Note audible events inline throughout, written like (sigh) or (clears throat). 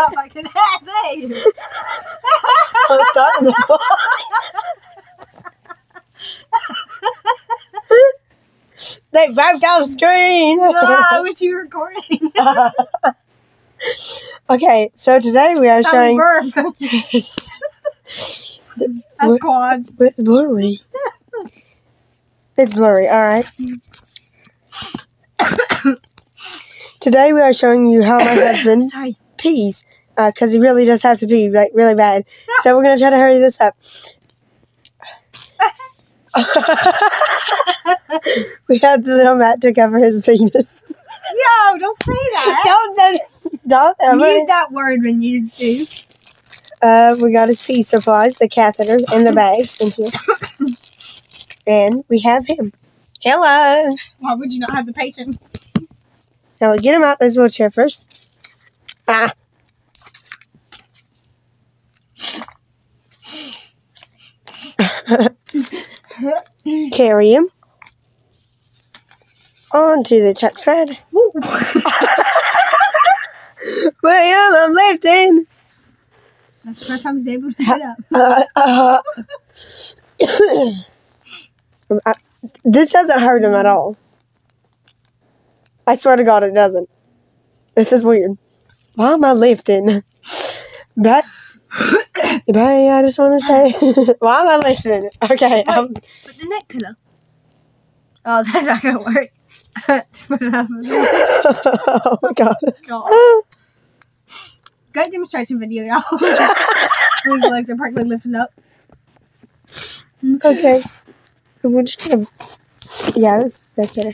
out fucking. What's on the floor? They wiped out the screen. (laughs) Oh, I wish you were recording. (laughs) okay, so today we are showing. (laughs) That's quads. It's blurry. It's blurry. All right. (coughs) Today we are showing you how my (coughs) husband Sorry. pees because he really does have to pee like really bad. So we're gonna try to hurry this up. (laughs) we have the little mat to cover his penis. Yo, don't say that. (laughs) don't don't don't ever. Use that word when you do. Uh, we got his pee supplies, the catheters, and the bags in here. and we have him. Hello. Why would you not have the patient? Now we get him out of his wheelchair first. Ah. Carry him onto the touchpad. Woo. (laughs) William, I'm lifting. That's the first time he's able to sit up. Uh, uh, (coughs) I- this doesn't hurt him at all. I swear to God, it doesn't. This is weird. Why am I lifting? But, but I just want to say, (laughs) why am I lifting? Okay, um, Put the neck pillow. Oh, (laughs) that's not gonna work. (laughs) Put it up. oh my God. God. Great demonstration video, y'all. His legs are perfectly lifted up. Okay, we're just gonna. Yeah, that's, that's better.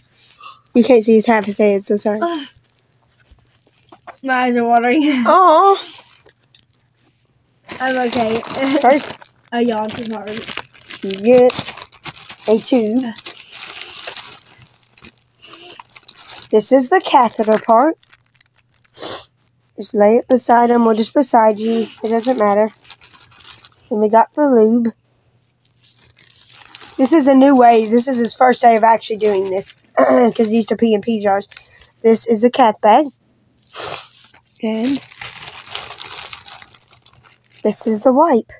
You can't see his half his head, so sorry. (sighs) My eyes are watering. Oh, I'm okay. (laughs) first a yawn is not really. you get a tube. This is the catheter part. Just lay it beside him or just beside you. It doesn't matter. And we got the lube. This is a new way. This is his first day of actually doing this (clears throat) because he used to pee in pee jars. This is a cat bag. And this is the wipe.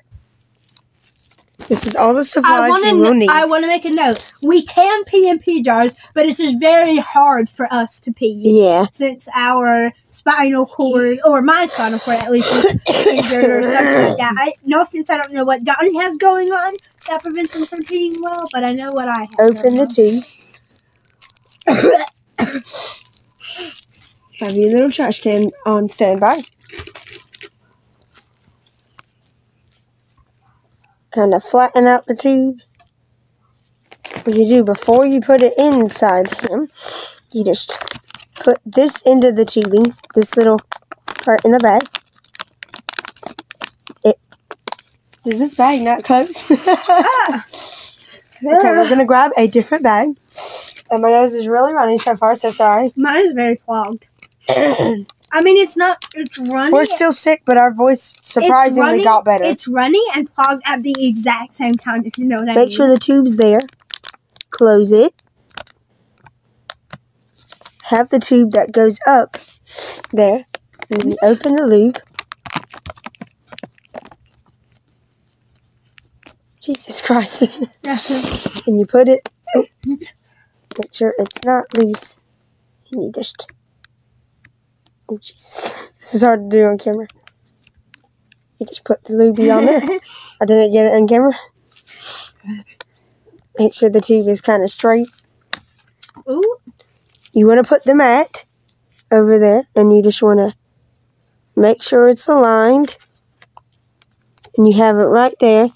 This is all the supplies want you will need. I want to make a note. We can pee in pee jars, but it's just very hard for us to pee yeah. since our spinal cord, or my spinal cord at least, is injured or something like that. I no offense, I don't know what Donny has going on that prevents him from peeing well, but I know what I have. Open the tube. (coughs) Have your little trash can on standby. Kind of flatten out the tube. What you do before you put it inside him, you just put this into the tubing, this little part in the bag. It does this bag not close? (laughs) Ah! Okay, we're gonna grab a different bag. And my nose is really running so far, so sorry. Mine is very clogged. (clears throat) I mean, it's not. It's runny. We're still sick, but our voice surprisingly running, got better. It's runny and clogged at the exact same time. If you know what I mean. Make sure the tube's there. Close it. Have the tube that goes up there. And then open the loop. Jesus Christ. (laughs) and you put it. oh, make sure it's not loose. And you just. Oh, Jesus. This is hard to do on camera. You just put the lubie on there. (laughs) I didn't get it on camera. Make sure the tube is kind of straight. Ooh. You want to put the mat over there, and you just want to make sure it's aligned. And you have it right there.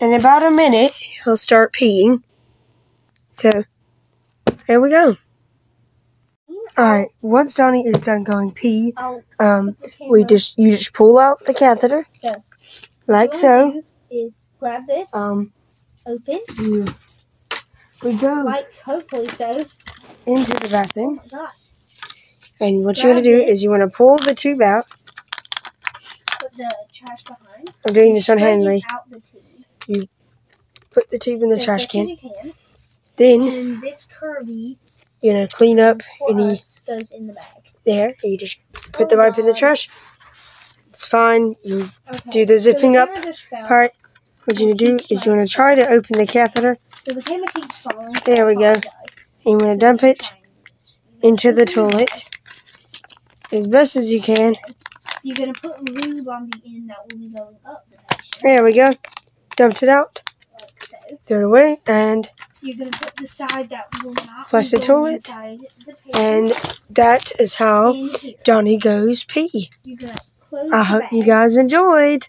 In about a minute, he'll start peeing. So, here we go. Alright, once Donny is done going pee, um, we just you just pull out the catheter So, like what so. Is grab this, Um, open, you, we go like hopefully so. into the Oh bathroom, gosh! and what you want to do is you want to pull the tube out. Put the trash behind. I'm doing this one Straighten handly. Out the tube. Put the tube in the as trash can. can. Then And this curvy you're gonna clean up any goes in the bag. there. You just put the wipe in the oh. trash. It's fine. You Okay. Do the so zipping the up camera just fell. part. What you do is you want to try to open the catheter. So the camera keeps falling. There we go. And you want to dump it into the toilet as best as you can. You're gonna put lube on the end that will be going up the patient. There we go. Dumped it out. Like so. Throw it away. And You're gonna put the side that will not Flush the toilet. inside the and that is how. Donny goes pee. You're gonna close I hope you guys enjoyed.